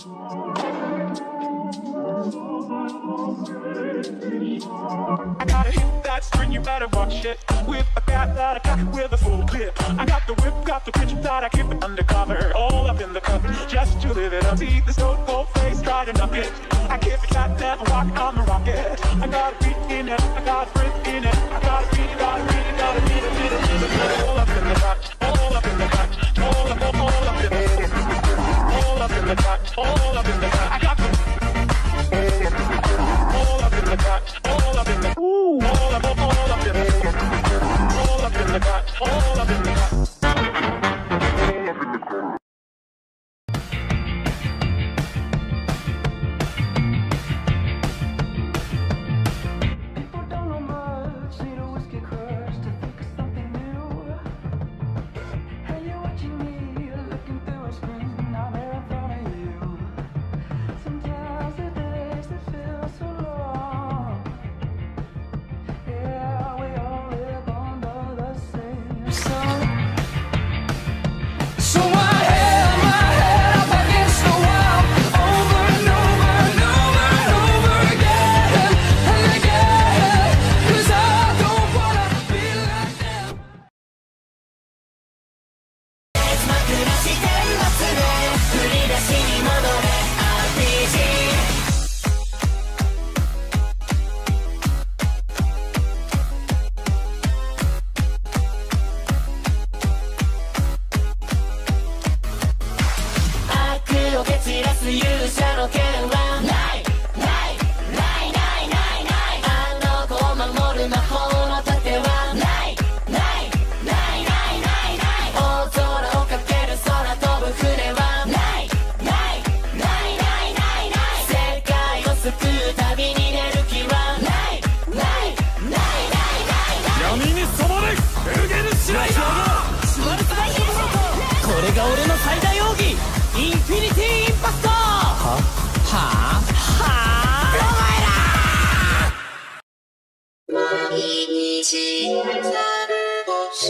I got a hit that string, you better watch it. With a cat that I got with a full clip. I got the whip, got the pitch that I keep it undercover. All up in the cup, just to live it up. See this stone cold face, try to knock it. I keep it cat, never walk on the rocket. I got a beat in it, I got a breath 者の剣はないないないないないないあの子を守る魔法の盾はないないないないないない大空をかける空飛ぶ船はないないないないないない世界を救う旅に出る気はないないないないない闇に染まれフルゲルシライダーこれが俺の最大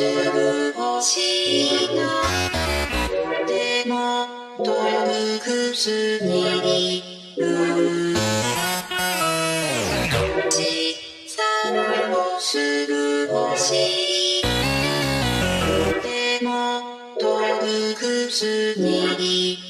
歩する星がでも洞窟にいる散歩する星でも洞窟にいる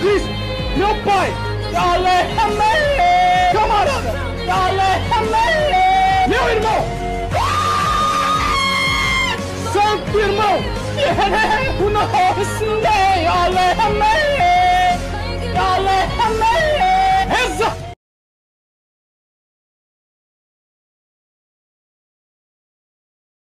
Cristo, meu Pai, camarada, meu irmão, santo irmão,